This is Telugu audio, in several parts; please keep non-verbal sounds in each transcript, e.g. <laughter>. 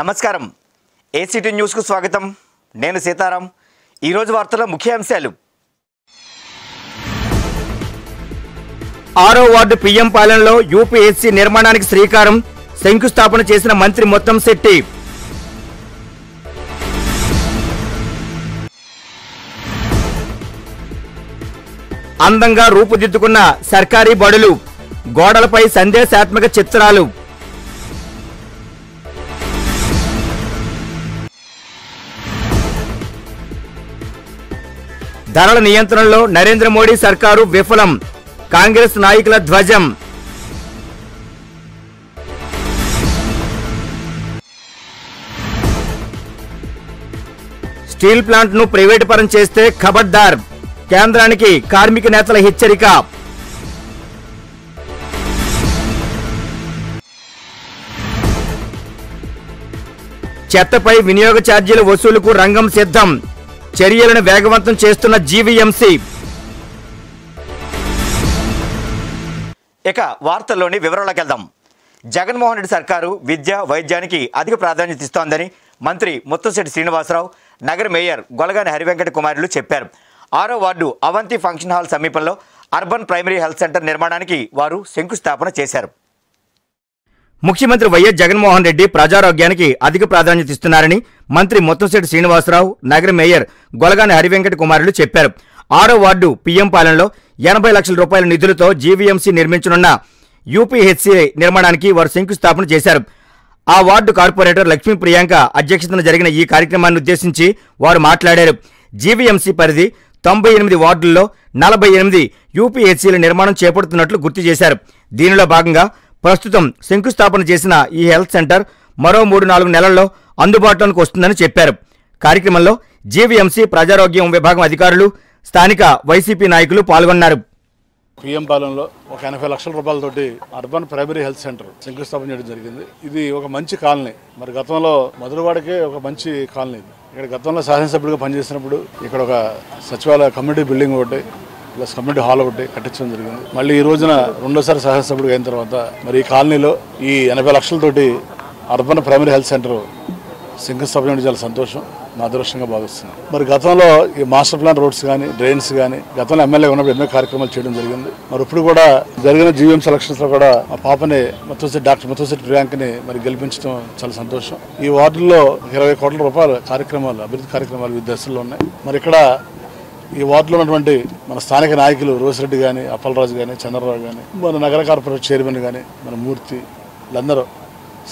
నమస్కారం. ఏసీటీ న్యూస్కు స్వాగతం. నేను సీతారాం. ఈరోజు వార్తల ముఖ్యాంశాలు. ఆరో వార్డు పిఎం పాలనలో యూపీఎస్సీ నిర్మాణానికి శ్రీకారం శంకుస్థాపన చేసిన మంత్రి మొత్తం శెట్టి. అందంగా రూపుదిద్దుకున్న సర్కారీ బడులు గోడలపై సందేశాత్మక చిత్రాలు. ధరల నియంత్రణలో నరేంద్ర మోడీ సర్కారు విఫలం. కాంగ్రెస్ నాయకుల ధ్వజం. స్టీల్ ప్లాంట్ను ప్రైవేటు పరం చేస్తే ఖబర్దార్. కేంద్రానికి కార్మిక నేతల హెచ్చరిక. చెత్తపై వినియోగ ఛార్జీల వసూలుకు రంగం సిద్ధం. చర్యలను వేగవంతం చేస్తున్న జీవీఎంసీ. ఇక వార్తల్లోని వివరాలకు వెళ్దాం జగన్మోహన్ రెడ్డి సర్కారు విద్య వైద్యానికి అధిక ప్రాధాన్యత ఇస్తోందని మంత్రి ముత్తంశెట్టి శ్రీనివాసరావు నగర మేయర్ గొలగాని హరివెంకట కుమారులు చెప్పారు. ఆరో వార్డు అవంతి ఫంక్షన్ హాల్ సమీపంలో అర్బన్ ప్రైమరీ హెల్త్ సెంటర్ నిర్మాణానికి వారు శంకుస్థాపన చేశారు. ముఖ్యమంత్రి వైఎస్ జగన్మోహన్ రెడ్డి ప్రజారోగ్యానికి అధిక ప్రాధాన్యత ఇస్తున్నారని మంత్రి ముత్తంశెట్టి శ్రీనివాసరావు నగర మేయర్ గొలగాని హరివెంకట కుమారులు చెప్పారు. ఆరో వార్డు పిఎం పాలనలో ఎనభై లక్షల రూపాయల నిధులతో జీవీఎంసీ నిర్మించనున్న యూపీహెచ్సి నిర్మాణానికి వారు శంకుస్థాపన చేశారు. ఆ వార్డు కార్పొరేటర్ లక్ష్మీ ప్రియాంక అధ్యక్షతన జరిగిన ఈ కార్యక్రమాన్ని ఉద్దేశించి వారు మాట్లాడారు. జీవీఎంసీ పరిధి తొంభై ఎనిమిది వార్డుల్లో నలభై ఎనిమిది యూపీహెచ్సీల నిర్మాణం చేపడుతున్నట్లు గుర్తు చేశారు. దీనిలో భాగంగా ప్రస్తుతం శంకుస్థాపన చేసిన ఈ హెల్త్ సెంటర్ మరో మూడు నాలుగు నెలల్లో అందుబాటులోకి వస్తుందని చెప్పారు. కార్యక్రమంలో జీవీఎంసీ ప్రజారోగ్యం విభాగం అధికారులు స్థానిక వైసీపీ నాయకులు పాల్గొన్నారు. పిఎం పాలెంలో ఒక ఎనభై లక్షల రూపాయలతోటి అర్బన్ ప్రైమరీ హెల్త్ సెంటర్ శంకుస్థాపన చేయడం జరిగింది. ఇది ఒక మంచి కాలనీ. మరి గతంలో మధురవాడకే ఒక మంచి కాలనీ ఇది. ఇక్కడ గతంలో శాసనసభ్యుడిగా పనిచేసినప్పుడు ఇక్కడ ఒక సచివాలయ కమ్యూనిటీ బిల్డింగ్ ఒకటి ప్లస్ కమ్యూనిటీ హాల్ ఒకటి కట్టించడం జరిగింది. మళ్ళీ ఈ రోజున రెండోసారి శాసనసభ్యుడిగా అయిన తర్వాత మరి ఈ కాలనీలో ఈ ఎనభై లక్షలతోటి అర్బన్ ప్రైమరీ హెల్త్ సెంటర్ శంకుస్థాపన చాలా సంతోషం. నా అదృష్టంగా భావిస్తున్నాను. మరి గతంలో ఈ మాస్టర్ ప్లాన్ రోడ్స్ కానీ డ్రైన్స్ కానీ గతంలో ఎమ్మెల్యే ఉన్నప్పుడు ఎన్నో కార్యక్రమాలు చేయడం జరిగింది. మరి ఇప్పుడు కూడా జరిగిన జీవీఎం సెలక్షన్స్లో కూడా మా పాపని మొత్తం డాక్టర్ మొత్తం ర్యాంక్ని మరి గెలిపించడం చాలా సంతోషం. ఈ వార్డుల్లో ఇరవై కోట్ల రూపాయల కార్యక్రమాలు అభివృద్ధి కార్యక్రమాలు వివిధ దశల్లో ఉన్నాయి. మరి ఇక్కడ ఈ వార్డులో ఉన్నటువంటి మన స్థానిక నాయకులు రోసిరెడ్డి కానీ అప్పలరాజు కానీ చంద్రరావు కానీ మన నగర కార్పొరేట్ చైర్మన్ కానీ మన మూర్తి వీళ్ళందరూ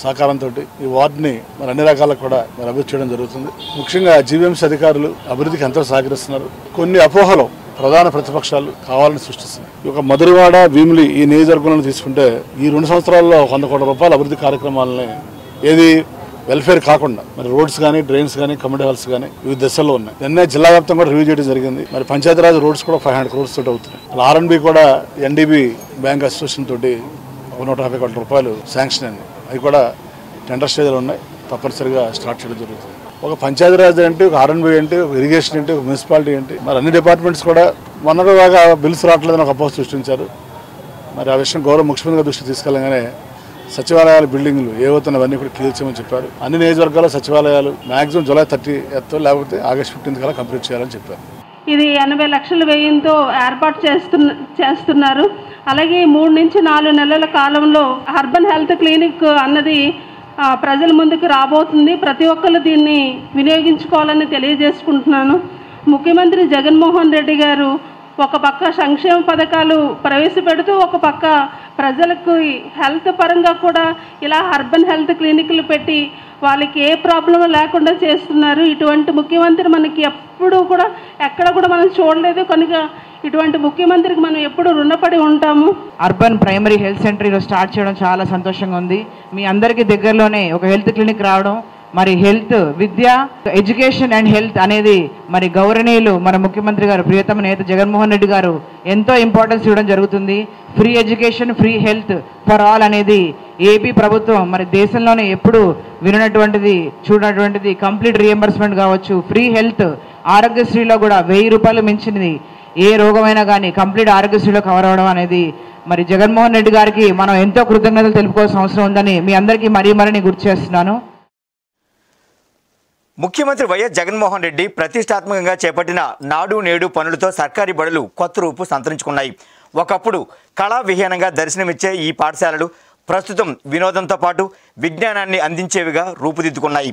సహకారంతో ఈ వార్డుని మరి అన్ని రకాలకు కూడా మరి అభివృద్ధి చేయడం జరుగుతుంది. ముఖ్యంగా జీవీఎంసీ అధికారులు అభివృద్ధికి ఎంతో సహకరిస్తున్నారు. కొన్ని అపోహలు ప్రధాన ప్రతిపక్షాలు కావాలని సృష్టిస్తున్నాయి. ఈ యొక్క మధురవాడ భీమిలి ఈ నియోజకవర్గంలో తీసుకుంటే ఈ రెండు సంవత్సరాల్లో వంద కోట్ల రూపాయల అభివృద్ధి కార్యక్రమాలని ఏది వెల్ఫేర్ కాకుండా మరి రోడ్స్ కానీ డ్రైన్స్ కానీ కమ్యూనిటీ హాల్స్ కానీ వివిధ దశల్లో ఉన్నాయి. నిన్న జిల్లా వ్యాప్తంగా కూడా రివ్యూ చేయడం జరిగింది. మరి పంచాయతీరాజ్ రోడ్స్ కూడా ఫైవ్ హండ్రెడ్ క్రోర్స్ తోటి అవుతున్నాయి. ఆర్ఎన్బి కూడా ఎన్డీబీ బ్యాంక్ అసోసియేషన్ తోటి ఒక నూట యాభై కోట్ల రూపాయలు శాంక్షన్ అయింది. అవి కూడా టెండర్ స్టేజ్లో ఉన్నాయి. తప్పనిసరిగా స్టార్ట్ చేయడం జరుగుతుంది. ఒక పంచాయతీరాజ్ అంటే ఒక ఆర్ఎన్బి అంటే ఒక ఇరిగేషన్ ఏంటి ఒక మున్సిపాలిటీ ఏంటి మరి అన్ని డిపార్ట్మెంట్స్ కూడా మొన్నటిదాకా బిల్స్ రావట్లేదని ఒక అపోహ సృష్టించారు. మరి ఆ విషయం గౌరవ ముఖ్యమంత్రిగా దృష్టి తీసుకెళ్ళగానే సచివాలయాల బిల్డింగ్లు ఏవవుతున్నవన్నీ కూడా క్లియర్ చేయమని చెప్పారు. అన్ని నియోజకవర్గాల సచివాలయాలు మాక్సిమం జూలై థర్టీ ఎత్తు లేకపోతే ఆగస్ట్ ఫిఫ్టీన్త్ కల్లా కంప్లీట్ చేయాలని చెప్పారు. ఇది ఎనభై లక్షల వ్యయంతో ఏర్పాటు చేస్తున్న చేస్తున్నారు. అలాగే మూడు నుంచి నాలుగు నెలల కాలంలో అర్బన్ హెల్త్ క్లినిక్ అన్నది ప్రజల ముందుకు రాబోతుంది. ప్రతి ఒక్కరు దీన్ని వినియోగించుకోవాలని తెలియజేసుకుంటున్నాను. ముఖ్యమంత్రి జగన్మోహన్ రెడ్డి గారు ఒక పక్క సంక్షేమ పథకాలు ప్రవేశపెడుతూ ఒక పక్క ప్రజలకు హెల్త్ పరంగా కూడా ఇలా అర్బన్ హెల్త్ క్లినిక్లు పెట్టి వాళ్ళకి ఏ ప్రాబ్లం లేకుండా చేస్తున్నారు. ఇటువంటి ముఖ్యమంత్రి మనకి ఎప్పుడూ కూడా ఎక్కడ కూడా మనం చూడలేదు. కనుక ఇటువంటి ముఖ్యమంత్రికి మనం ఎప్పుడు రుణపడి ఉంటాము. అర్బన్ ప్రైమరీ హెల్త్ సెంటర్ ఈరోజు స్టార్ట్ చేయడం చాలా సంతోషంగా ఉంది. మీ అందరికీ దగ్గరలోనే ఒక హెల్త్ క్లినిక్ రావడం మరి హెల్త్ విద్య ఎడ్యుకేషన్ అండ్ హెల్త్ అనేది మరి గౌరవనీయులు మన ముఖ్యమంత్రి గారు ప్రియతమ నేత జగన్మోహన్ రెడ్డి గారు ఎంతో ఇంపార్టెన్స్ ఇవ్వడం జరుగుతుంది. Free education free health for all అనేది ఏపీ ప్రభుత్వం మరి దేశంలోనే ఎప్పుడు విననటువంటిది చూడనటువంటిది కంప్లీట్ రియంబర్స్మెంట్ కావచ్చు. ఫ్రీ హెల్త్ ఆరోగ్యశ్రీలో కూడా వెయ్యి రూపాయలు మించినది. ఏ రోగమైనా కానీ కంప్లీట్ ఆరోగ్యశ్రీలో కవర్ అవ్వడం అనేది మరి జగన్మోహన్ రెడ్డి గారికి మనం ఎంతో కృతజ్ఞతలు తెలుపుకోవాల్సిన అవసరం ఉందని మీ అందరికీ మరీ మరీ గుర్తు చేస్తున్నాను. ముఖ్యమంత్రి వైఎస్ జగన్మోహన్ రెడ్డి ప్రతిష్టాత్మకంగా చేపట్టిన నాడు నేడు పనులతో సర్కారీ బడులు కొత్త రూపు సంతరించుకున్నాయి. ఒకప్పుడు కళా విహీనంగా దర్శనమిచ్చే ఈ పాఠశాలలు ప్రస్తుతం వినోదంతో పాటు విజ్ఞానాన్ని అందించేవిగా రూపుదిద్దుకున్నాయి.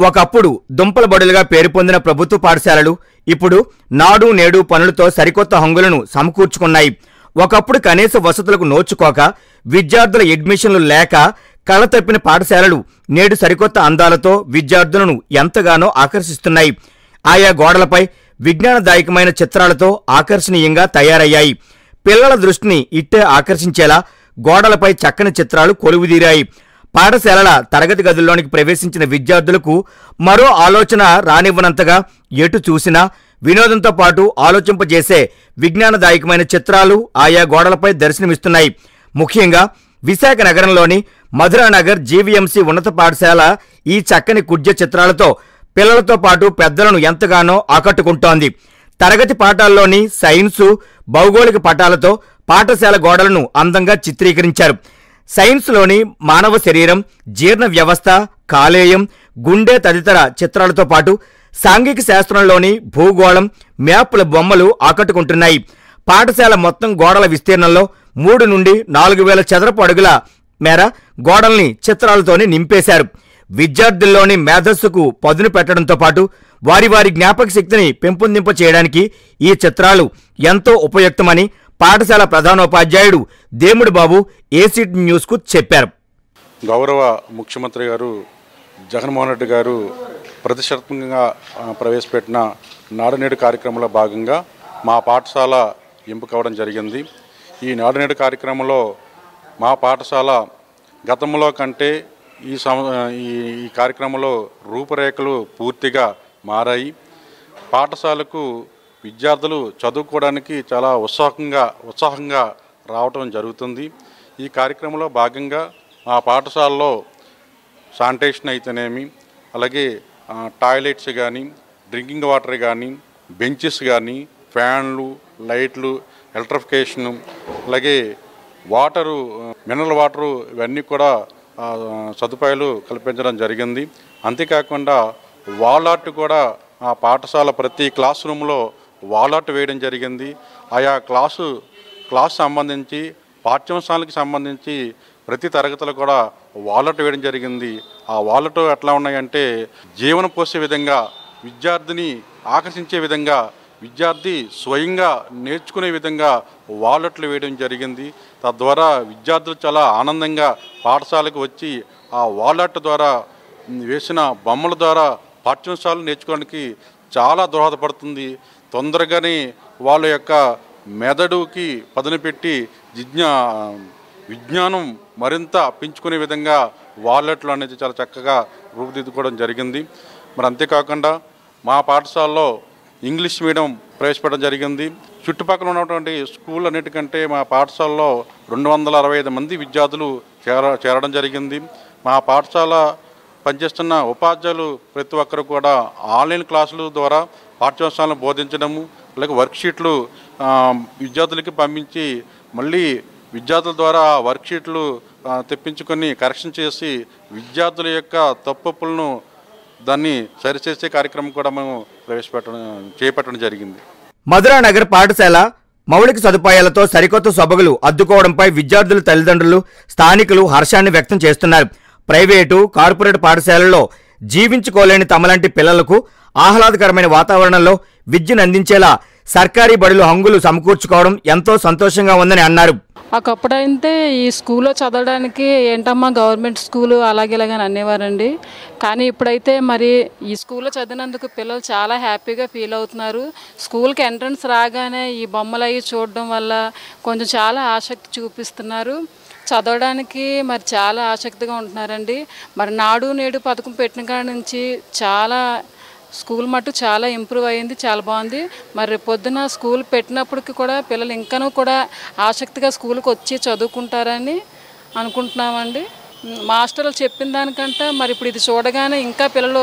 ఒకప్పుడు దుంపల బడులుగా పేరు పొందిన ప్రభుత్వ పాఠశాలలు ఇప్పుడు నాడు నేడు పనులతో సరికొత్త హంగులను సమకూర్చుకున్నాయి. ఒకప్పుడు కనీస వసతులకు నోచుకోక విద్యార్థుల అడ్మిషన్లు లేక కళ తప్పిన పాఠశాలలు నేడు సరికొత్త అందాలతో విద్యార్థులను ఎంతగానో ఆకర్షిస్తున్నాయి. ఆయా గోడలపై విజ్ఞానదాయకమైన చిత్రాలతో ఆకర్షణీయంగా తయారయ్యాయి. పిల్లల దృష్టిని ఇట్టే ఆకర్షించేలా గోడలపై చక్కని చిత్రాలు కొలువుదీరాయి. పాఠశాలల తరగతి గదుల్లోనికి ప్రవేశించిన విద్యార్థులకు మరో ఆలోచన రానివ్వనంతగా ఎటు చూసినా వినోదంతో పాటు ఆలోచింపజేసే విజ్ఞానదాయకమైన చిత్రాలు ఆయా గోడలపై దర్శనమిస్తున్నాయి. ముఖ్యంగా విశాఖ నగరంలోని మధురానగర్ జీవీఎంసీ ఉన్నత పాఠశాల ఈ చక్కని కుడ్య చిత్రాలతో పిల్లలతో పాటు పెద్దలను ఎంతగానో ఆకట్టుకుంటోంది. తరగతి పాఠాల్లోని సైన్సు భౌగోళిక పటాలతో పాఠశాల గోడలను అందంగా చిత్రీకరించారు. సైన్స్లోని మానవ శరీరం జీర్ణ వ్యవస్థ కాలేయం గుండె తదితర చిత్రాలతో పాటు సాంఘిక శాస్త్రంలోని భూగోళం మ్యాప్ల బొమ్మలు ఆకట్టుకుంటున్నాయి. పాఠశాల మొత్తం గోడల విస్తీర్ణంలో మూడు నుండి నాలుగు వేల చదరపు అడుగుల మేర గోడల్ని చిత్రాలతోనే నింపేశారు. విద్యార్థుల్లోని మేధస్సుకు పదును పెట్టడంతో పాటు వారి వారి జ్ఞాపక శక్తిని పెంపొందింప చేయడానికి ఈ చిత్రాలు ఎంతో ఉపయుక్తమని పాఠశాల ప్రధానోపాధ్యాయుడు దేముడు బాబు ఏసీటీ న్యూస్కు చెప్పారు. గౌరవ ముఖ్యమంత్రి గారు జగన్మోహన్ రెడ్డి గారు ప్రతిష్టాత్మకంగా ప్రవేశపెట్టిన నాడునేడు కార్యక్రమంలో భాగంగా మా పాఠశాల ఎంపిక అవడం జరిగింది. ఈ నాడునేడు కార్యక్రమంలో మా పాఠశాల గతంలో కంటే ఈ సం ఈ కార్యక్రమంలో రూపురేఖలు పూర్తిగా మారాయి. పాఠశాలకు విద్యార్థులు చదువుకోవడానికి చాలా ఉత్సాహంగా ఉత్సాహంగా రావటం జరుగుతుంది. ఈ కార్యక్రమంలో భాగంగా మా పాఠశాలలో శానిటేషన్ అయితేనేమి అలాగే టాయిలెట్స్ కానీ డ్రింకింగ్ వాటర్ కానీ బెంచెస్ కానీ ఫ్యాన్లు లైట్లు ఎలక్ట్రిఫికేషను అలాగే వాటరు మినరల్ వాటరు ఇవన్నీ కూడా సదుపాయాలు కల్పించడం జరిగింది. అంతేకాకుండా వాల్ ఆర్ట్ కూడా ఆ పాఠశాల ప్రతి క్లాస్ రూమ్లో వాలౌట్ వేయడం జరిగింది. ఆయా క్లాసు క్లాస్ సంబంధించి పాఠ్యాంశాలకు సంబంధించి ప్రతి తరగతిలో కూడా వాలెట్ వేయడం జరిగింది. ఆ వాలెట్ ఎట్లా ఉన్నాయంటే జీవనం పోసే విధంగా విద్యార్థిని ఆకర్షించే విధంగా విద్యార్థి స్వయంగా నేర్చుకునే విధంగా వాలెట్లు వేయడం జరిగింది. తద్వారా విద్యార్థులు చాలా ఆనందంగా పాఠశాలకు వచ్చి ఆ వాలెట్ ద్వారా వేసిన బొమ్మల ద్వారా పాఠ్యాంశాలు నేర్చుకోవడానికి చాలా దోహదపడుతుంది. తొందరగానే వాళ్ళ యొక్క మెదడుకి పదును పెట్టి జిజ్ఞా విజ్ఞానం మరింత పెంచుకునే విధంగా వాలెట్లు అనేది చాలా చక్కగా రూపుదిద్దుకోవడం జరిగింది. మరి అంతేకాకుండా మా పాఠశాలలో ఇంగ్లీష్ మీడియం ప్రవేశపెట్టడం జరిగింది. చుట్టుపక్కల ఉన్నటువంటి స్కూల్ అన్నిటికంటే మా పాఠశాలలో రెండు వందల అరవై ఐదు మంది విద్యార్థులు చేర చేరడం జరిగింది. మా పాఠశాల పనిచేస్తున్న ఉపాధ్యాయులు ప్రతి ఒక్కరు కూడా ఆన్లైన్ క్లాసుల ద్వారా పాఠ్యాంశాలను బోధించడము అలాగే వర్క్షీట్లు విద్యార్థులకి పంపించి మళ్ళీ విద్యార్థుల ద్వారా వర్క్షీట్లు తెప్పించుకొని కరెక్షన్ చేసి విద్యార్థుల యొక్క తప్పులను దాన్ని సరిచేసే కార్యక్రమం కూడా మేము ప్రవేశపెట్టడం చేపట్టడం జరిగింది. మధురా నగర్ పాఠశాల మౌలిక సదుపాయాలతో సరికొత్త సొబగులు అద్దుకోవడంపై విద్యార్థుల తల్లిదండ్రులు స్థానికులు హర్షాన్ని వ్యక్తం చేస్తున్నారు. ప్రైవేటు కార్పొరేట్ పాఠశాలల్లో జీవించుకోలేని తమలాంటి పిల్లలకు ఆహ్లాదకరమైన వాతావరణంలో విద్యను అందించేలా సర్కారీ బడులు హంగులు సమకూర్చుకోవడం ఎంతో సంతోషంగా ఉందని అన్నారు. ఒకప్పుడైతే ఈ స్కూల్లో చదవడానికి ఏంటమ్మా గవర్నమెంట్ స్కూలు అలాగే ఇలాగని అనేవారండి. కానీ ఇప్పుడైతే మరి ఈ స్కూల్లో చదివినందుకు పిల్లలు చాలా హ్యాపీగా ఫీల్ అవుతున్నారు. స్కూల్కి ఎంట్రన్స్ రాగానే ఈ బొమ్మలు అవి చూడడం వల్ల కొంచెం చాలా ఆసక్తి చూపిస్తున్నారు. చదవడానికి మరి చాలా ఆసక్తిగా ఉంటున్నారండి. మరి నాడు నేడు పథకం పెట్టిన కాడ నుంచి చాలా స్కూల్ మట్టు చాలా ఇంప్రూవ్ అయ్యింది చాలా బాగుంది. మరి పొద్దున స్కూల్ పెట్టినప్పటికి కూడా పిల్లలు ఇంకనూ కూడా ఆసక్తిగా స్కూల్కి వచ్చి చదువుకుంటారని అనుకుంటున్నామండి. మాస్టర్లు చెప్పిన దానికంటే మరి ఇప్పుడు ఇది చూడగానే ఇంకా పిల్లలు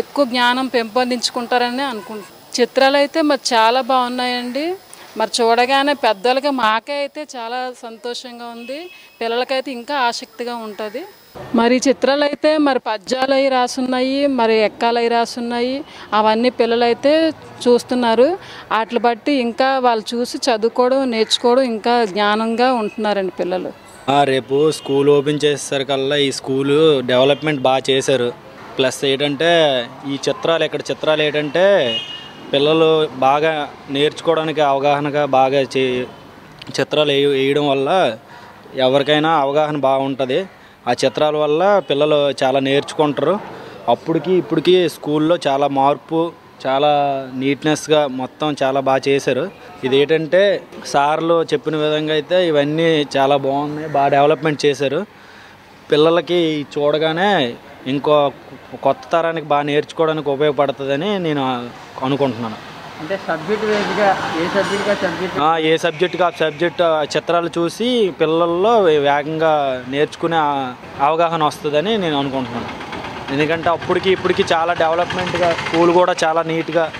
ఎక్కువ జ్ఞానం పెంపొందించుకుంటారని అనుకుంటున్నాను చిత్రాలు అయితే మరి చాలా బాగున్నాయండి. మరి చూడగానే పెద్దలకి మాకే అయితే చాలా సంతోషంగా ఉంది. పిల్లలకైతే ఇంకా ఆసక్తిగా ఉంటుంది. మరి చిత్రాలు అయితే మరి పద్యాలు అవి రాసున్నాయి మరి ఎక్కాలు అవి రాసున్నాయి. అవన్నీ పిల్లలైతే చూస్తున్నారు. వాటిని బట్టి ఇంకా వాళ్ళు చూసి చదువుకోవడం నేర్చుకోవడం ఇంకా జ్ఞానంగా ఉంటున్నారండి పిల్లలు. రేపు స్కూల్ ఓపెన్ చేసేసరికల్లా ఈ స్కూలు డెవలప్మెంట్ బాగా చేశారు. ప్లస్ ఏంటంటే ఈ చిత్రాలు ఇక్కడ చిత్రాలు ఏంటంటే పిల్లలు బాగా నేర్చుకోవడానికి అవగాహనగా బాగా చే చిత్రాలు వేయ వేయడం వల్ల ఎవరికైనా అవగాహన బాగుంటుంది. ఆ చిత్రాల వల్ల పిల్లలు చాలా నేర్చుకుంటారు. అప్పటికి ఇప్పటికి స్కూల్లో చాలా మార్పు చాలా నీట్నెస్గా మొత్తం చాలా బాగా చేశారు. ఇది ఏంటంటే సార్లు చెప్పిన విధంగా అయితే ఇవన్నీ చాలా బాగున్నాయి బాగా డెవలప్మెంట్ చేశారు. పిల్లలకి చూడగానే ఇంకో కొత్త తరానికి బాగా నేర్చుకోవడానికి ఉపయోగపడుతుందని నేను అనుకుంటున్నాను. అంటే సబ్జెక్ట్ వైజ్గా ఏ సబ్జెక్ట్గా సబ్జెక్ట్? ఆ, ఏ సబ్జెక్ట్గా సబ్జెక్ట్ చిత్రాలు చూసి పిల్లల్లో వేగంగా నేర్చుకునే ఆ- అవగాహన వస్తుందని నేను అనుకుంటున్నాను. ఎందుకంటే అప్పటికి ఇప్పటికి చాలా డెవలప్మెంట్గా స్కూల్ కూడా చాలా నీట్గా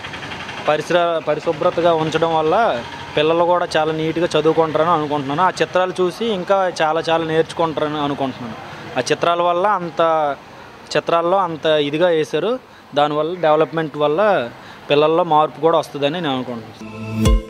పరిసర పరిశుభ్రతగా ఉంచడం వల్ల పిల్లలు కూడా చాలా నీట్గా చదువుకుంటారని అనుకుంటున్నాను. ఆ చిత్రాలు చూసి ఇంకా చాలా చాలా నేర్చుకుంటారని అనుకుంటున్నాను. ఆ చిత్రాల వల్ల అంత చిత్రాల్లో అంత ఇదిగా వేశారు. దానివల్ల డెవలప్మెంట్ వల్ల పిల్లల్లో మార్పు కూడా వస్తుందని నేను అనుకుంటున్నాను.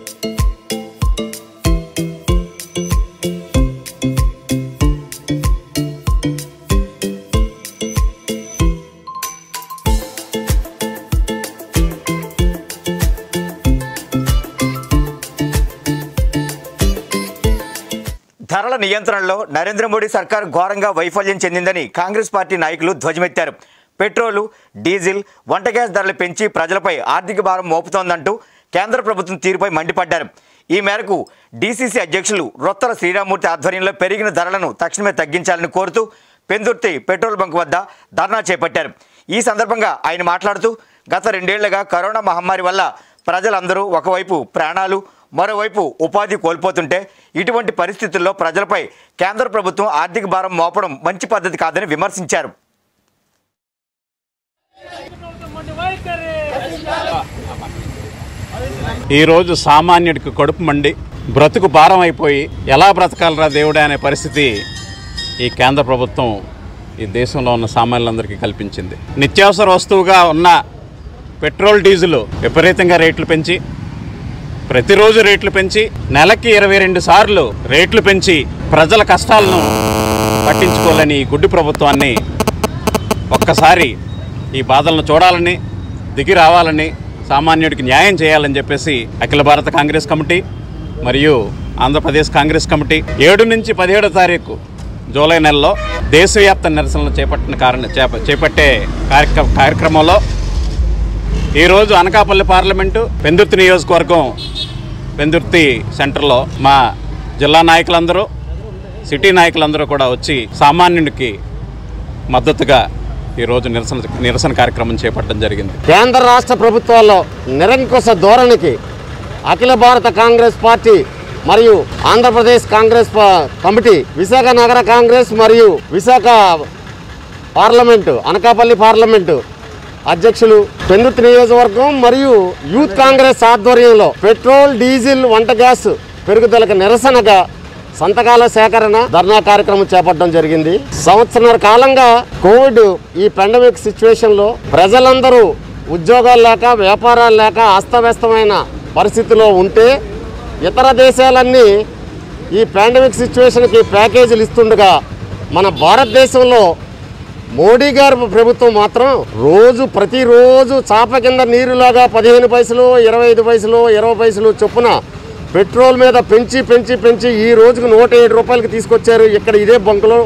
నియంత్రణలో నరేంద్ర మోడీ సర్కార్ ఘోరంగా వైఫల్యం చెందిందని కాంగ్రెస్ పార్టీ నాయకులు ధ్వజమెత్తారు. పెట్రోలు డీజిల్ వంట గ్యాస్ ధరలు పెంచి ప్రజలపై ఆర్థిక భారం మోపుతోందంటూ కేంద్ర ప్రభుత్వం తీరుపై మండిపడ్డారు. ఈ మేరకు డీసీసీ అధ్యక్షులు రొత్తల శ్రీరామూర్తి ఆధ్వర్యంలో పెరిగిన ధరలను తక్షణమే తగ్గించాలని కోరుతూ పెందుర్తి పెట్రోల్ బంక్ వద్ద ధర్నా చేపట్టారు. ఈ సందర్భంగా ఆయన మాట్లాడుతూ గత రెండేళ్ళుగా కరోనా మహమ్మారి వల్ల ప్రజలందరూ ఒకవైపు ప్రాణాలు మరోవైపు ఉపాధి కోల్పోతుంటే ఇటువంటి పరిస్థితుల్లో ప్రజలపై కేంద్ర ప్రభుత్వం ఆర్థిక భారం మోపడం మంచి పద్ధతి కాదని విమర్శించారు. ఈరోజు సామాన్యుడికి కడుపు మండి బ్రతుకు భారం అయిపోయి ఎలా బ్రతకాలరా దేవుడే అనే పరిస్థితి ఈ కేంద్ర ప్రభుత్వం ఈ దేశంలో ఉన్న సామాన్యులందరికీ కల్పించింది. నిత్యావసర వస్తువుగా ఉన్న పెట్రోల్ డీజిల్ విపరీతంగా రేట్లు పెంచి ప్రతిరోజు రేట్లు పెంచి నెలకి ఇరవై రెండు సార్లు రేట్లు పెంచి ప్రజల కష్టాలను పట్టించుకోలేని ఈ గుడ్డి ప్రభుత్వాన్ని ఒక్కసారి ఈ బాధలను చూడాలని దిగి రావాలని సామాన్యుడికి న్యాయం చేయాలని చెప్పేసి అఖిల భారత కాంగ్రెస్ కమిటీ మరియు ఆంధ్రప్రదేశ్ కాంగ్రెస్ కమిటీ ఏడు నుంచి పదిహేడో తారీఖు జూలై నెలలో దేశవ్యాప్త నిరసనలు చేపట్టిన కారణ చేప చేపట్టే కార్యక్రమంలో ఈరోజు అనకాపల్లి పార్లమెంటు పెందుర్తి నియోజకవర్గం పెందుర్తి సెంటర్లో మా జిల్లా నాయకులందరూ సిటీ నాయకులందరూ కూడా వచ్చి సామాన్యునికి మద్దతుగా ఈరోజు నిరసన నిరసన కార్యక్రమం చేపట్టడం జరిగింది. కేంద్ర రాష్ట్ర ప్రభుత్వాల్లో నిరంకుశ ధోరణికి అఖిల భారత కాంగ్రెస్ పార్టీ మరియు ఆంధ్రప్రదేశ్ కాంగ్రెస్ కమిటీ విశాఖ నగర కాంగ్రెస్ మరియు విశాఖ పార్లమెంటు అనకాపల్లి పార్లమెంటు అధ్యక్షులు పెందుర్తి నియోజకవర్గం మరియు యూత్ కాంగ్రెస్ ఆధ్వర్యంలో పెట్రోల్ డీజిల్ వంట గ్యాస్ పెరుగుదలకు నిరసనగా సంతకాల సేకరణ ధర్నా కార్యక్రమం చేపట్టడం జరిగింది. సంవత్సరాల కాలంగా కోవిడ్ ఈ పాండమిక్ సిచ్యువేషన్లో ప్రజలందరూ ఉద్యోగాలు లేక వ్యాపారాలు లేక అస్తవ్యస్తమైన పరిస్థితిలో ఉంటే ఇతర దేశాలన్నీ ఈ పాండమిక్ సిచ్యువేషన్కి ప్యాకేజీలు ఇస్తుండగా మన భారతదేశంలో మోడీ గారి ప్రభుత్వం మాత్రం రోజు ప్రతిరోజు చాప కింద నీరులాగా పదిహేను పైసలు ఇరవై ఐదు పైసలు ఇరవై పైసలు చొప్పున పెట్రోల్ మీద పెంచి పెంచి పెంచి ఈ రోజుకు నూట ఏడు రూపాయలకి తీసుకొచ్చారు. ఇక్కడ ఇదే బంకులో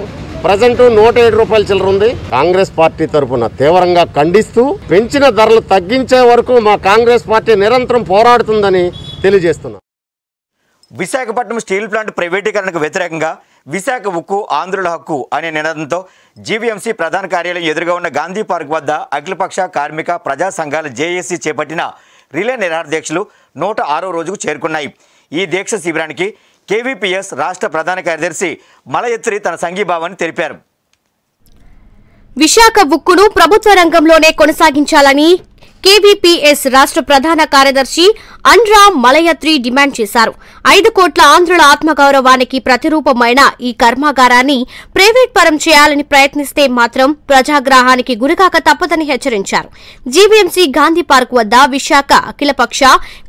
ప్రజెంట్ నూట ఏడు రూపాయల చిల్లర ఉంది. కాంగ్రెస్ పార్టీ తరఫున తీవ్రంగా ఖండిస్తూ పెంచిన ధరలు తగ్గించే వరకు మా కాంగ్రెస్ పార్టీ నిరంతరం పోరాడుతుందని తెలియజేస్తున్నా. విశాఖపట్నం స్టీల్ ప్లాంట్ ప్రైవేటీకరణకు వ్యతిరేకంగా విశాఖ ఉక్కు ఆంధ్రుల హక్కు అనే నినాదంతో జీవీఎంసీ ప్రధాన కార్యాలయం ఎదురుగా ఉన్న గాంధీ పార్క్ వద్ద అఖిలపక్ష కార్మిక ప్రజా సంఘాల జేఏసీ చేపట్టిన రిలే నిరాధ్యక్షులు దీక్షలు నూట ఆరో రోజుకు చేరుకున్నాయి. ఈ దీక్ష శిబిరానికి కేవీపీఎస్ రాష్ట్ర ప్రధాన కార్యదర్శి మలయత్రి తన సంఘీభావాన్ని తెలిపారు. విశాఖ ఉక్కును ప్రభుత్వ రంగంలోనే కొనసాగించాలని కేవీపీఎస్ రాష్ట్ర ప్రధాన కార్యదర్శి అండ్రా మలయత్రి డిమాండ్ చేశారు. ఐదు కోట్ల ఆంధ్రుల ఆత్మగౌరవానికి ప్రతిరూపమైన ఈ కర్మాగారాన్ని ప్రైవేట్ పరం చేయాలని ప్రయత్నిస్తే మాత్రం ప్రజాగ్రహానికి గురికాక తప్పదని హెచ్చరించారు. జీవీఎంసీ గాంధీ పార్క్ వద్ద విశాఖ అఖిలపక్ష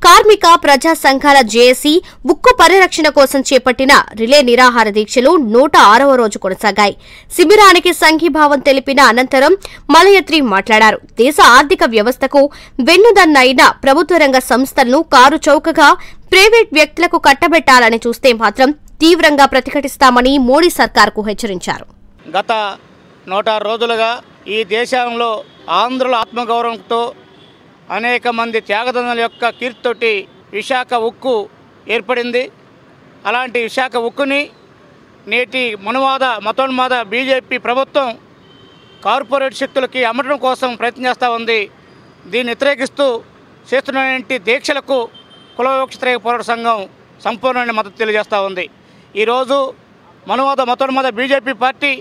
కార్మిక ప్రజా సంఘాల జేఏసీ ఉక్కు పరిరక్షణ కోసం చేపట్టిన రిలే నిరాహార దీక్షలు నూట ఆరవ రోజు కొనసాగాయి. శిబిరానికి సంఘీభావం తెలిపిన అనంతరం మలయత్రి మాట్లాడారు. దేశ ఆర్థిక వ్యవస్థకు వెన్నుదన్నైన ప్రభుత్వ రంగ సంస్థలను కారు చౌకగా ప్రైవేట్ వ్యక్తులకు కట్టబెట్టాలని చూస్తే మాత్రం తీవ్రంగా ప్రతిఘటిస్తామని మోడీ సర్కార్కు హెచ్చరించారు. గత నూట రోజులుగా ఈ దేశంలో ఆంధ్రుల ఆత్మగౌరవంతో అనేక మంది త్యాగదండల యొక్క కీర్తితోటి విశాఖ ఉక్కు ఏర్పడింది. అలాంటి విశాఖ ఉక్కుని నేటి మనువాద మతోన్మాద బీజేపీ ప్రభుత్వం కార్పొరేట్ శక్తులకి అమ్మటం కోసం ప్రయత్నం చేస్తూ ఉంది. దీన్ని వ్యతిరేకిస్తూ చేస్తున్నటువంటి దీక్షలకు కుల పోరాట సంఘం సంపూర్ణమైన మద్దతు తెలియజేస్తూ ఉంది. ఈరోజు మనువాద మతోన్మాద బీజేపీ పార్టీ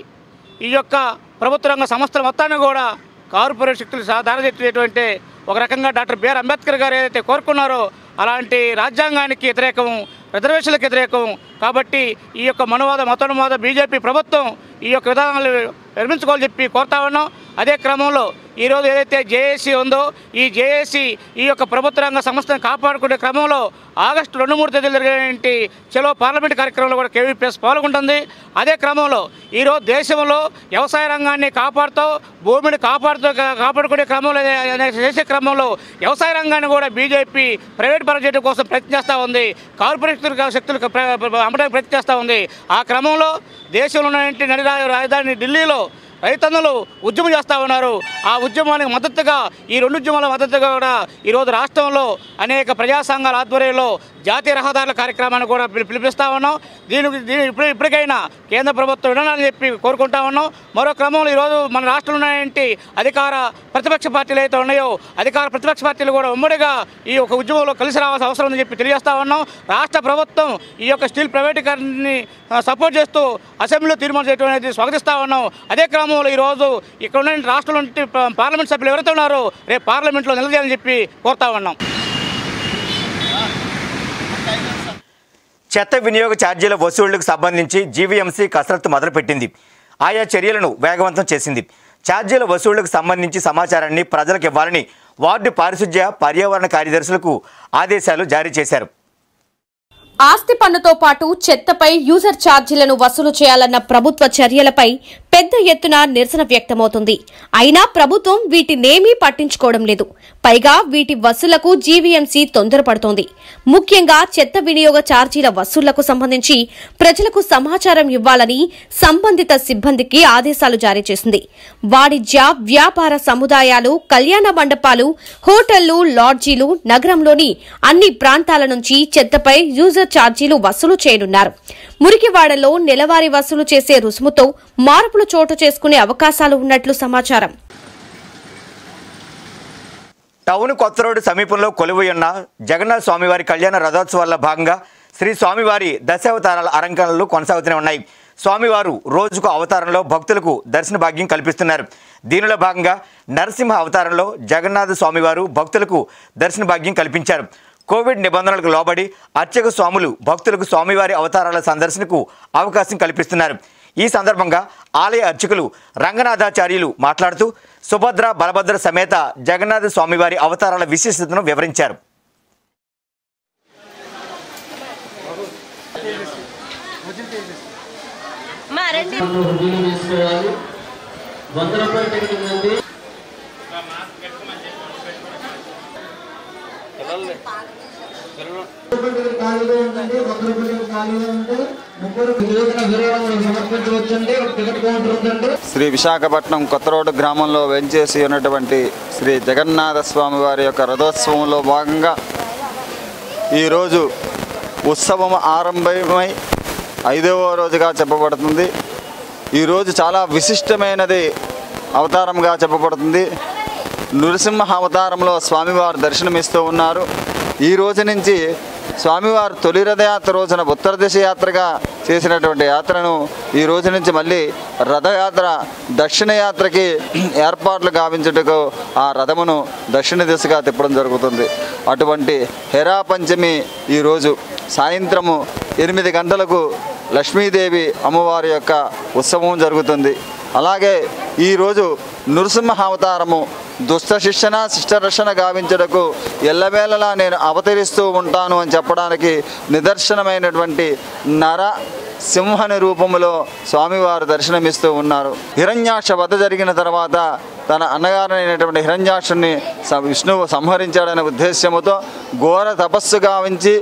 ఈ యొక్క ప్రభుత్వ రంగ సంస్థల మొత్తాన్ని కూడా కార్పొరేట్ శక్తులు దారితీసేటువంటి ఒక రకంగా డాక్టర్ బిఆర్ అంబేద్కర్ గారు ఏదైతే కోరుకున్నారో అలాంటి రాజ్యాంగానికి వ్యతిరేకం రిజర్వేషన్లకు వ్యతిరేకం కాబట్టి ఈ యొక్క మనువాద మతోన్మాద బీజేపీ ప్రభుత్వం ఈ యొక్క విధానాలు నిర్మించుకోవాలని చెప్పి కోరుతా ఉన్నాం. అదే క్రమంలో ఈరోజు ఏదైతే జేఏసీ ఉందో ఈ జేఏసీ ఈ యొక్క ప్రభుత్వ రంగ సంస్థను కాపాడుకునే క్రమంలో ఆగస్టు రెండు మూడు తేదీలు జరిగినటువంటి చలో పార్లమెంట్ కార్యక్రమంలో కూడా కేవీపీఎస్ పాల్గొంటుంది. అదే క్రమంలో ఈరోజు దేశంలో వ్యవసాయ రంగాన్ని కాపాడుతూ భూమిని కాపాడుతూ కాపాడుకునే క్రమంలో చేసే క్రమంలో వ్యవసాయ రంగాన్ని కూడా బీజేపీ ప్రైవేట్ పరం చేయడం కోసం ప్రయత్నం చేస్తూ ఉంది. కార్పొరేట్ శక్తులు అమ్మడానికి ప్రయత్నం చేస్తూ ఉంది. ఆ క్రమంలో దేశంలో ఉన్నటువంటి రాజధాని ఢిల్లీలో రైతన్నులు ఉద్యమం చేస్తూ ఉన్నారు. ఆ ఉద్యమానికి మద్దతుగా ఈ రెండు ఉద్యమాల మద్దతుగా కూడా ఈరోజు రాష్ట్రంలో అనేక ప్రజా సంఘాల ఆధ్వర్యంలో జాతీయ రహదారుల కార్యక్రమాన్ని కూడా పిలిపిస్తా ఉన్నాం. దీనికి దీని ఇప్పుడు ఇప్పటికైనా కేంద్ర ప్రభుత్వం వినాలని చెప్పి కోరుకుంటా ఉన్నాం. మరో క్రమంలో ఈరోజు మన రాష్ట్రంలో ఏంటి అధికార ప్రతిపక్ష పార్టీలు అయితే ఉన్నాయో అధికార ప్రతిపక్ష పార్టీలు కూడా ఉమ్మడిగా ఈ యొక్క ఉద్యమంలో కలిసి రావాల్సిన అవసరం ఉందని చెప్పి తెలియజేస్తా ఉన్నాం. రాష్ట్ర ప్రభుత్వం ఈ యొక్క స్టీల్ ప్రైవేటీకరణని సపోర్ట్ చేస్తూ అసెంబ్లీలో తీర్మానం చేయడం అనేది స్వాగతిస్తా ఉన్నాం. అదే క్రమంలో ఈరోజు ఇక్కడ ఉన్న రాష్ట్రంలో పార్లమెంట్ సభ్యులు ఎవరైతే ఉన్నారో రేపు పార్లమెంట్లో నిలదీయాలని చెప్పి కోరుతా ఉన్నాం. చెత్త వినియోగ ఛార్జీల వసూళ్ళకు సంబంధించి జీవీఎంసీ కసరత్తు మొదలుపెట్టింది. ఆయా చర్యలను వేగవంతం చేసింది. ఛార్జీల వసూళ్ళకు సంబంధించి సమాచారాన్ని ప్రజలకు ఇవ్వాలని వార్డు పారిశుధ్య పర్యావరణ కార్యదర్శులకు ఆదేశాలు జారీ చేశారు. ఆస్తి పన్నుతో పాటు చెత్తపై యూజర్ ఛార్జీలను వసూలు చేయాలన్న ప్రభుత్వ చర్యలపై పెద్ద ఎత్తున నిరసన వ్యక్తమవుతుంది. అయినా ప్రభుత్వం వీటినేమీ పట్టించుకోవడం లేదు. పైగా వీటి వసూలకు జీవీఎంసీ తొందరపడుతోంది. ముఖ్యంగా చెత్త వినియోగ ఛార్జీల వసూళ్ళకు సంబంధించి ప్రజలకు సమాచారం ఇవ్వాలని సంబంధిత సిబ్బందికి ఆదేశాలు జారీ చేసింది. వాణిజ్య వ్యాపార సముదాయాలు కళ్యాణ మండపాలు హోటళ్ళు లాడ్జీలు నగరంలోని అన్ని ప్రాంతాల నుంచి చెత్తపై యూజర్ ఛార్జీలు వసూలు చేయనున్నారు. మురికివాడలో నెలవారీ వసూలు చేసే రుసుముతో మార్పులు చోటు చేసుకునే అవకాశాలు ఉన్నట్లు సమాచారం. టౌన్ కొత్త రోడ్డు సమీపంలో కొలువై ఉన్న జగన్నాథ స్వామివారి కళ్యాణ రథోత్సవాల్లో భాగంగా శ్రీ స్వామివారి దశావతారాల అలంకరణలు కొనసాగుతూనే ఉన్నాయి. స్వామివారు రోజుకు అవతారంలో భక్తులకు దర్శన భాగ్యం కల్పిస్తున్నారు. దీనిలో భాగంగా నరసింహ అవతారంలో జగన్నాథ స్వామివారు భక్తులకు దర్శన భాగ్యం కల్పించారు. కోవిడ్ నిబంధనలకు లోబడి అర్చక స్వాములు భక్తులకు స్వామివారి అవతారాల సందర్శనకు అవకాశం కల్పిస్తున్నారు. ఈ సందర్భంగా ఆలయ అర్చకులు రంగనాథాచార్యులు మాట్లాడుతూ సుభద్ర బలభద్ర సమేత జగన్నాథ స్వామివారి అవతారాల విశిష్టతను వివరించారు వంద రూపాయల టికెట్ ఉందండి ఖాళీగా ఉందండి వంద ఖాళీగా ఉంటే శ్రీ విశాఖపట్నం కొత్త రోడ్డు గ్రామంలో వెంచేసి ఉన్నటువంటి శ్రీ జగన్నాథ స్వామి వారి యొక్క రథోత్సవంలో భాగంగా ఈరోజు ఉత్సవం ఆరంభమై ఐదవ రోజుగా చెప్పబడుతుంది. ఈరోజు చాలా విశిష్టమైనది అవతారంగా చెప్పబడుతుంది. నృసింహ అవతారంలో స్వామివారు దర్శనమిస్తూ ఉన్నారు. ఈ రోజు నుంచి స్వామివారు తొలి రథయాత్ర రోజున ఉత్తర దిశ యాత్రగా చేసినటువంటి యాత్రను ఈ రోజు నుంచి మళ్ళీ రథయాత్ర దక్షిణ యాత్రకి ఏర్పాట్లు గావించుటకు ఆ రథమును దక్షిణ దిశగా తిప్పడం జరుగుతుంది. అటువంటి హెరా పంచమి ఈరోజు సాయంత్రము ఎనిమిది గంటలకు లక్ష్మీదేవి అమ్మవారి యొక్క ఉత్సవం జరుగుతుంది. అలాగే ఈరోజు నృసింహ అవతారము దుష్ట శిక్షణ శిష్ట రక్షణ గావించడకు ఎల్లవేళలా నేను అవతరిస్తూ ఉంటాను అని చెప్పడానికి నిదర్శనమైనటువంటి నర సింహని రూపంలో స్వామివారు దర్శనమిస్తూ ఉన్నారు. హిరణ్యాక్ష వధ జరిగిన తర్వాత తన అన్నగారైనటువంటి హిరణ్యాక్షుని విష్ణువు సంహరించాడనే ఉద్దేశ్యముతో ఘోర తపస్సు గావించి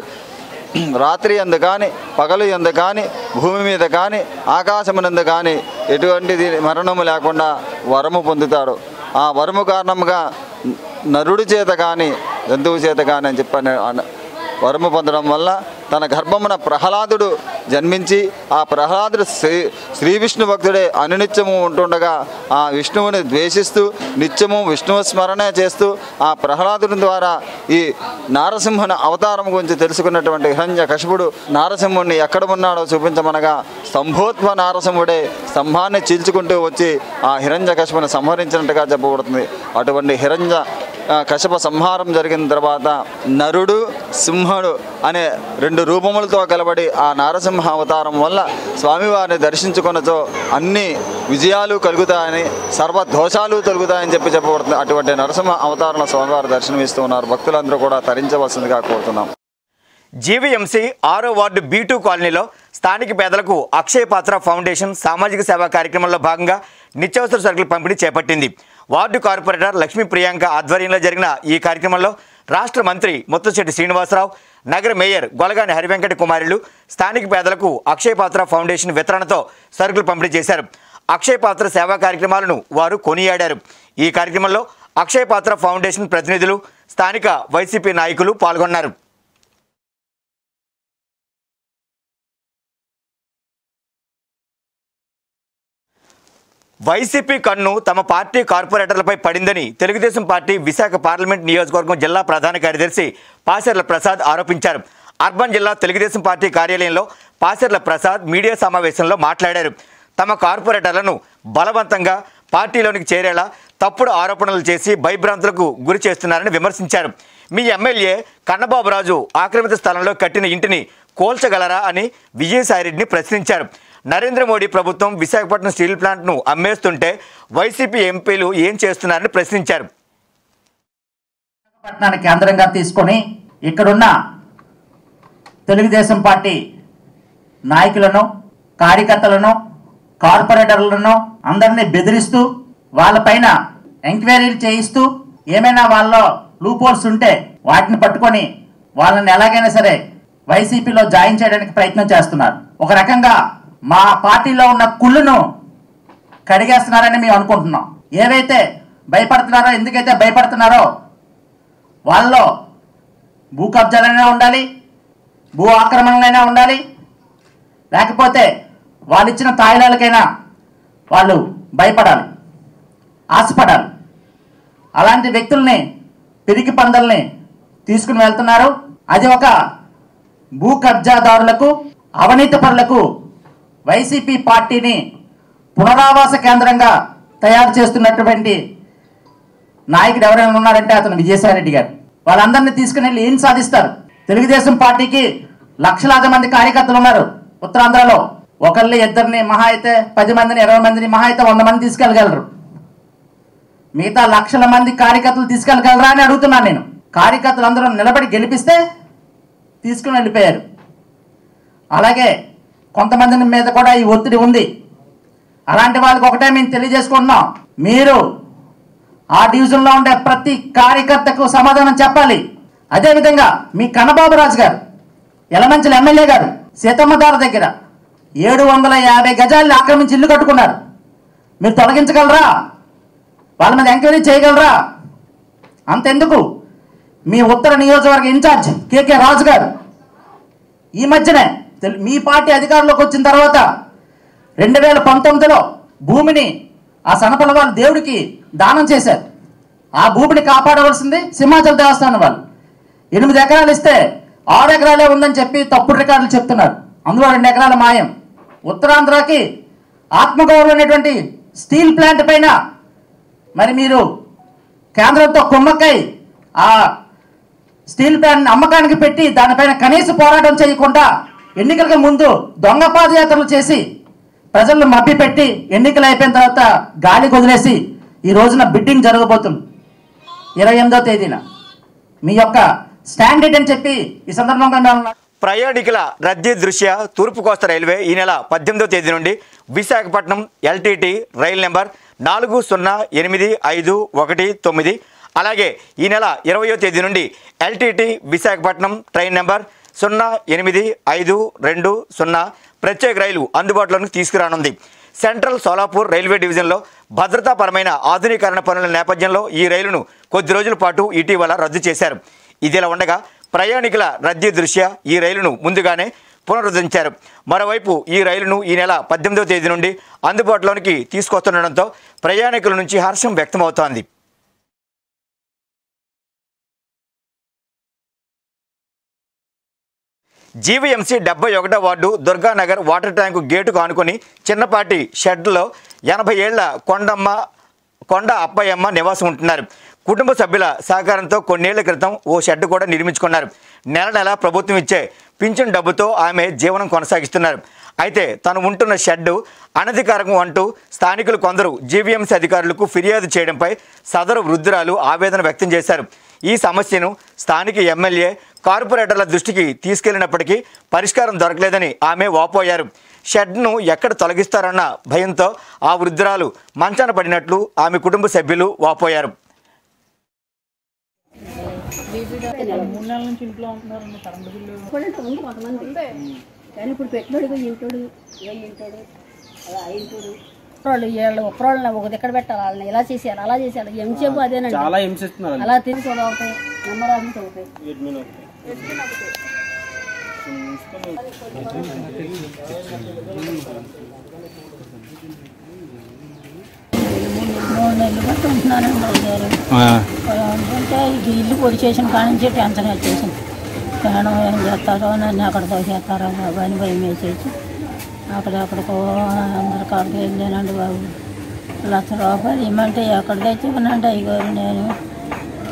<clears throat> రాత్రి ఎందు కానీ పగలు ఎందు కానీ భూమి మీద కానీ ఆకాశమునందు కానీ ఎటువంటిది మరణము లేకుండా వరము పొందుతాడు. ఆ వరము కారణముగా నరుడి చేత కానీ జంతువు చేత కానీ అని చెప్పని వరము పొందడం వల్ల తన గర్భమున ప్రహ్లాదుడు జన్మించి ఆ ప్రహ్లాదుడు శ్రీ శ్రీ విష్ణు భక్తుడే అనునిత్యము ఉంటుండగా ఆ విష్ణువుని ద్వేషిస్తూ నిత్యము విష్ణువు స్మరణ చేస్తూ ఆ ప్రహ్లాదుని ద్వారా ఈ నారసింహుని అవతారం గురించి తెలుసుకున్నటువంటి హిరణ్య కశపుడు నారసింహుణ్ణి ఎక్కడ ఉన్నాడో చూపించమనగా స్తంభోత్వ నారసింహుడే స్తంభాన్ని చీల్చుకుంటూ వచ్చి ఆ హిరణ్య కశపుని సంహరించినట్టుగా చెప్పబడుతుంది. అటువంటి హిరణ్య ఆ, కశప సంహారం జరిగిన తర్వాత నరుడు సింహుడు అనే రెండు రూపములతో కలబడి ఆ నారసింహ అవతారం వల్ల స్వామివారిని దర్శించుకున్నచో అన్ని విజయాలు కలుగుతాయని సర్వ దోషాలు తొలుగుతాయని చెప్పి చెప్పబడుతుంది. అటువంటి నరసింహ అవతారంలో స్వామివారు దర్శనమిస్తూ ఉన్నారు. భక్తులందరూ కూడా తరించవలసిందిగా కోరుతున్నాం. జీవీఎంసీ ఆరో వార్డు బీ టూ కాలనీలో స్థానిక పేదలకు అక్షయ పాత్ర ఫౌండేషన్ సామాజిక సేవా కార్యక్రమంలో భాగంగా నిత్యావసర సరుకుల పంపిణీ చేపట్టింది. వార్డు కార్పొరేటర్ లక్ష్మీ ప్రియాంక ఆధ్వర్యంలో జరిగిన ఈ కార్యక్రమంలో రాష్ట్ర మంత్రి ముత్తుశెట్టి శ్రీనివాసరావు నగర మేయర్ గొలగాని హరివెంకట కుమారులు స్థానిక పేదలకు అక్షయ పాత్ర ఫౌండేషన్ వితరణతో సరుకులు పంపిణీ చేశారు. అక్షయ పాత్ర సేవా కార్యక్రమాలను వారు కొనియాడారు. ఈ కార్యక్రమంలో అక్షయ పాత్ర ఫౌండేషన్ ప్రతినిధులు స్థానిక వైసీపీ నాయకులు పాల్గొన్నారు. వైసీపీ కన్ను తమ పార్టీ కార్పొరేటర్లపై పడిందని తెలుగుదేశం పార్టీ విశాఖ పార్లమెంట్ నియోజకవర్గం జిల్లా ప్రధాన కార్యదర్శి పాసర్ల ప్రసాద్ ఆరోపించారు. అర్బన్ జిల్లా తెలుగుదేశం పార్టీ కార్యాలయంలో పాసెర్ల ప్రసాద్ మీడియా సమావేశంలో మాట్లాడారు. తమ కార్పొరేటర్లను బలవంతంగా పార్టీలోనికి చేరేలా తప్పుడు ఆరోపణలు చేసి భయభ్రాంతులకు గురి చేస్తున్నారని విమర్శించారు. మీ ఎమ్మెల్యే కన్నబాబురాజు ఆక్రమిత స్థలంలో కట్టిన ఇంటిని కోల్చగలరా అని విజయసాయిరెడ్డిని ప్రశ్నించారు. నరేంద్ర మోడీ ప్రభుత్వం విశాఖపట్నం స్టీల్ ప్లాంట్ను అమ్మేస్తుంటే వైసీపీ ఎంపీలు ఏం చేస్తున్నారని ప్రశ్నించారు. పట్టణాన్ని కేంద్రంగా తీసుకొని ఇక్కడున్న తెలుగుదేశం పార్టీ నాయకులను కార్యకర్తలను కార్పొరేటర్లను అందరినీ బెదిరిస్తూ వాళ్ళపైన ఎంక్వైరీలు చేయిస్తూ ఏమైనా వాళ్ళలో లూపోల్స్ ఉంటే వాటిని పట్టుకొని వాళ్ళని ఎలాగైనా సరే వైసీపీలో జాయిన్ చేయడానికి ప్రయత్నం చేస్తున్నారు. ఒక రకంగా మా పార్టీలో ఉన్న కుళ్ళును కడిగేస్తున్నారని మేము అనుకుంటున్నాం. ఏవైతే భయపడుతున్నారో ఎందుకైతే భయపడుతున్నారో వాళ్ళలో భూ కబ్జాలైనా ఉండాలి భూ ఆక్రమణలైనా ఉండాలి. లేకపోతే వాళ్ళు ఇచ్చిన తాయిలాలకైనా వాళ్ళు భయపడాలి ఆశపడాలి. అలాంటి వ్యక్తుల్ని పిరికి పందల్ని తీసుకుని వెళ్తున్నారు. అది ఒక భూ కబ్జాదారులకు అవినీతి పరులకు వైసీపీ పార్టీని పునరావాస కేంద్రంగా తయారు చేస్తున్నటువంటి నాయకుడు ఎవరైనా ఉన్నారంటే అతను విజయసాయిరెడ్డి గారు. వాళ్ళందరినీ తీసుకుని వెళ్ళి ఏం సాధిస్తారు? తెలుగుదేశం పార్టీకి లక్షలాది మంది కార్యకర్తలు ఉన్నారు ఉత్తరాంధ్రలో. ఒకళ్ళు ఇద్దరిని మహా అయితే పది మందిని ఇరవై మందిని మహా అయితే వంద మంది తీసుకెళ్ళగలరు. మిగతా లక్షల మంది కార్యకర్తలు తీసుకెళ్ళగలరా అని అడుగుతున్నాను నేను. కార్యకర్తలు అందరూ నిలబడి గెలిపిస్తే తీసుకుని వెళ్ళిపోయారు. అలాగే కొంతమంది మీద కూడా ఈ ఒత్తిడి ఉంది. అలాంటి వాళ్ళకి ఒకటే మేము తెలియజేసుకుంటున్నాం. మీరు ఆ డివిజన్లో ఉండే ప్రతి కార్యకర్తకు సమాధానం చెప్పాలి. అదేవిధంగా మీ కన్నబాబురాజు గారు ఎలమంచల ఎమ్మెల్యే గారు సీతమ్మదార దగ్గర ఏడు వందల యాభై గజాలను ఆక్రమించి ఇల్లు కట్టుకున్నారు. మీరు తొలగించగలరా? వాళ్ళ మీద ఎంక్వైరీ చేయగలరా? అంతెందుకు? మీ ఉత్తర నియోజకవర్గ ఇన్ఛార్జ్ కేకే రాజు గారు ఈ మధ్యనే మీ పార్టీ అధికారంలోకి వచ్చిన తర్వాత రెండు వేల పంతొమ్మిదిలో భూమిని ఆ సనపల వాళ్ళు దేవుడికి దానం చేశారు. ఆ భూమిని కాపాడవలసింది సింహాచల దేవస్థానం వాళ్ళు. ఎనిమిది ఎకరాలు ఇస్తే ఆరు ఎకరాలే ఉందని చెప్పి తప్పుడు రికార్డులు చెప్తున్నారు. అందులో రెండు ఎకరాల మాయం. ఉత్తరాంధ్రకి ఆత్మగౌరవం అనేటువంటి స్టీల్ ప్లాంట్ పైన మరి మీరు కేంద్రంతో కుమ్మక్కై ఆ స్టీల్ ప్లాంట్ అమ్మకానికి పెట్టి దానిపైన కనీస పోరాటం చేయకుండా ఎన్నికలకు ముందు దొంగ పాదయాత్రలు చేసి ప్రజలను మభ్యపెట్టి ఎన్నికలు అయిపోయిన తర్వాత గాలి వదిలేసి ఈ రోజున బిడ్డింగ్ జరగబోతుంది. ఇరవై ఎనిమిదో తేదీన. మీ యొక్క స్టాండ్ అని చెప్పి ఈ సందర్భంగా ప్రయాణికుల రద్దీ దృష్ట్యా తూర్పు కోస్తా రైల్వే ఈ నెల పద్దెనిమిదో తేదీ నుండి విశాఖపట్నం ఎల్టీటీ రైలు నెంబర్ నాలుగు సున్నా ఎనిమిది ఐదు ఒకటి తొమ్మిది. అలాగే ఈ నెల ఇరవయో తేదీ నుండి ఎల్టీటీ విశాఖపట్నం ట్రైన్ నెంబర్ సున్నా ఎనిమిది ఐదు రెండు సున్నా ప్రత్యేక రైలు అందుబాటులోకి తీసుకురానుంది. సెంట్రల్ సోలాపూర్ రైల్వే డివిజన్లో భద్రతాపరమైన ఆధునీకరణ పనుల నేపథ్యంలో ఈ రైలును కొద్ది రోజుల పాటు ఇటీవల రద్దు చేశారు. ఇదిలా ఉండగా ప్రయాణికుల రద్దీ దృష్ట్యా ఈ రైలును ముందుగానే పునరుద్ధరించారు. మరోవైపు ఈ రైలును ఈ నెల పద్దెనిమిదవ తేదీ నుండి అందుబాటులోనికి తీసుకొస్తుండడంతో ప్రయాణికుల నుంచి హర్షం వ్యక్తమవుతోంది. జీవీఎంసీ డెబ్బై ఒకటో వార్డు దుర్గానగర్ వాటర్ ట్యాంకు గేటుకు ఆనుకొని చిన్నపాటి షెడ్లో ఎనభై ఏళ్ళ కొండమ్మ కొండ అప్పయ్యమ్మ నివాసం ఉంటున్నారు. కుటుంబ సభ్యుల సహకారంతో కొన్నేళ్ళ క్రితం ఓ షెడ్ కూడా నిర్మించుకున్నారు. నెల నెల ప్రభుత్వం ఇచ్చే పింఛన్ డబ్బుతో ఆమె జీవనం కొనసాగిస్తున్నారు. అయితే తను ఉంటున్న షెడ్డు అనధికారం అంటూ స్థానికులు కొందరు జీవీఎంసీ అధికారులకు ఫిర్యాదు చేయడంపై సదరు వృద్ధురాలు ఆవేదన వ్యక్తం చేశారు. ఈ సమస్యను స్థానిక ఎమ్మెల్యే కార్పొరేటర్ల దృష్టికి తీసుకెళ్ళినప్పటికీ పరిష్కారం దొరకలేదని ఆమె వాపోయారు. షెడ్ను ఎక్కడ తొలగిస్తారన్న భయంతో ఆ వృద్ధురాలు మంచాన పడినట్లు ఆమె కుటుంబ సభ్యులు వాపోయారు. కానీ ఇప్పుడు ఇంటోడు ఇంటోడు అలా ఇంటోడు వాళ్ళు ఒక దగ్గర పెట్టాలి వాళ్ళని ఇలా అలా అదేనండి. అలా తిరిగి అవుతాయి నెంబర్ ఆఫీస్ ఇది ఇల్లు పొడి చేసిన కాడ నుంచి టెన్షన్ వచ్చేసింది. ప్రాణం ఏం చేస్తారో నన్ను అక్కడ తోసేస్తారో బాబు అని భయం వేసేసి అక్కడెక్కడికో అందరి కాడికి వెళ్ళానండి బాబు. లక్ష రూపాయలు ఇమ్మంటే ఎక్కడ తెచ్చుకున్నాండి అయ్యగారు నేను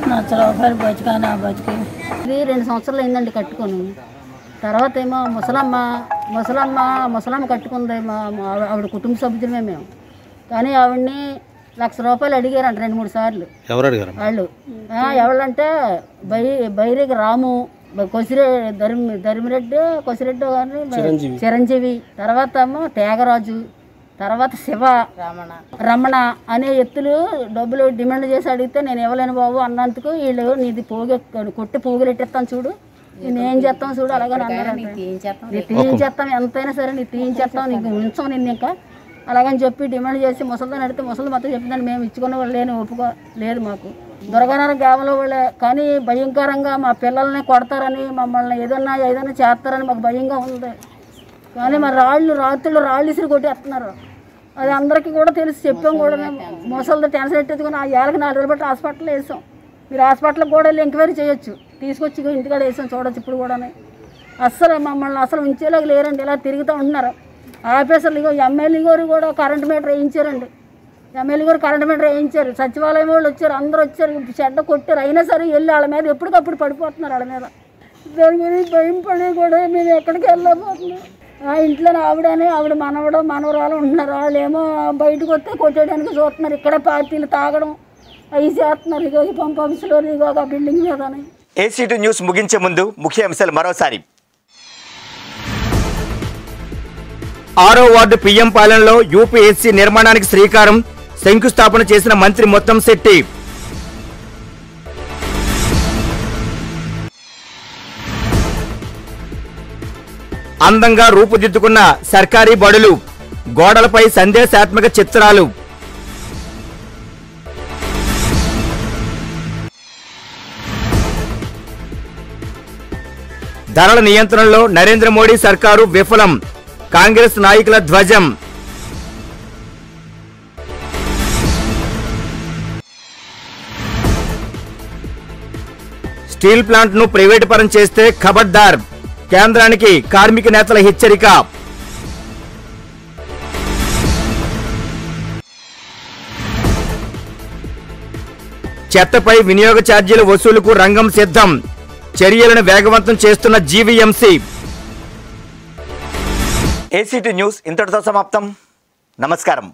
లక్ష రూపాయలు బతికాను ఆ బతికి. ఇది రెండు సంవత్సరాలు అయిందండి కట్టుకొని. తర్వాత ఏమో ముసలమ్మ ముసలమ్మ ముసలమ్మ కట్టుకుంది మా ఆవిడ కుటుంబ సభ్యులమే మేము. కానీ ఆవిడని లక్ష రూపాయలు అడిగారంట రెండు మూడు సార్లు. ఎవరు అడిగారు వాళ్ళు. ఆ, ఎవరంటే బై బైరికి రాము కొసిరె ధర్మి ధర్మిరెడ్డి కొసిరెడ్డి గారిని చిరంజీవి. తర్వాత ఏమో త్యాగరాజు. తర్వాత శివ రమణ. రమణ అనే ఎత్తులు డబ్బులు డిమాండ్ చేసి అడిగితే నేను ఇవ్వలేను బాబు అన్నందుకు వీళ్ళు నీది పోగె కొట్టి పోగులెట్టేస్తాను చూడు. నేను ఏం చేస్తాం చూడు అలాగే అన్నారంట నీ తీయించేస్తాం ఎంతైనా సరే నీ తీయించేస్తాం నీకు ఉంచాం నిన్ను ఇంకా. అలాగని చెప్పి డిమాండ్ చేసి ముసలితో అడిగితే ముసలి మొత్తం చెప్పిందని మేము ఇచ్చుకున్న వాళ్ళు లేని ఒప్పుకో లేదు మాకు. దొరకనారు గ్రామంలో వాళ్ళే. కానీ భయంకరంగా మా పిల్లల్ని కొడతారని మమ్మల్ని ఏదన్నా ఏదైనా చేస్తారని మాకు భయంగా ఉంది. కానీ మరి రాళ్ళు రాత్రులు రాళ్ళు ఇసిరి కొట్టేస్తున్నారు. అది అందరికీ కూడా తెలిసి చెప్పాం కూడా. మేము టెన్షన్ ఎట్టేసుకుని ఆ ఏళ్ళకి నాలుగు రోజులు బట్టి హాస్పిటల్ వేసాం. మీరు హాస్పిటల్కి కూడా వెళ్ళి ఎంక్వైరీ చేయొచ్చు. తీసుకొచ్చి ఇగో ఇంటికాడ వేసాం చూడొచ్చు ఇప్పుడు కూడా అస్సలు మమ్మల్ని అసలు ఉంచేలాగా లేరండి ఇలా తిరుగుతూ ఉంటున్నారు. ఆఫీసర్లు ఇగో ఎమ్మెల్యే గారు కూడా కరెంట్ మీటర్ వేయించారండి. ఎమ్మెల్యే గారు కరెంట్ మీటర్ వేయించారు. సచివాలయం వాళ్ళు వచ్చారు అందరూ వచ్చారు. చెడ్డ కొట్టారు. అయినా సరే వెళ్ళి వాళ్ళ మీద ఎప్పటికప్పుడు పడిపోతున్నారు వాళ్ళ మీద. దాని గురించి భయం పడి కూడా మేము ఎక్కడికి వెళ్ళబోతున్నాం ఆ ఇంట్లో ఆవిడని ఆవిడ మనవడు మనవరాలు ఉంటున్నారు వాళ్ళు ఏమో బయటకు వస్తే కొట్టేయడానికి చూస్తున్నారు. ఇక్కడ పార్టీలు తాగడం అవి చేస్తున్నారు. ఇగో ఈ పంప్ ఆఫీసులో ఇగో ఆ బిల్డింగ్ మీదని. ఏసీటీ న్యూస్ ముగించే ముందు ముఖ్య అంశాలు మరోసారి. ఆరో వార్డు పిఎం పాలనలో యూపీఎస్సీ నిర్మాణానికి శ్రీకారం శంకుస్థాపన చేసిన మంత్రి మొత్తం శెట్టి అందంగా రూపుదిద్దుకున్న సర్కారీ బడులు గోడలపై సందేశాత్మక చిత్రాలు. ధరల నియంత్రణలో నరేంద్ర మోడీ సర్కారు విఫలం కాంగ్రెస్ నాయకుల ధ్వజం. స్టీల్ ప్లాంట్ను ప్రైవేటు పరం చేస్తే ఖబర్దార్. కేంద్రానికి కార్మిక నేతల హెచ్చరిక. చెత్తపై వినియోగ ఛార్జీల వసూలుకు రంగం సిద్ధం. చర్యలను వేగవంతం చేస్తున్న జీవీఎంసీ. ఏసీటీ న్యూస్ ఇంతటితో సమాప్తం. నమస్కారం.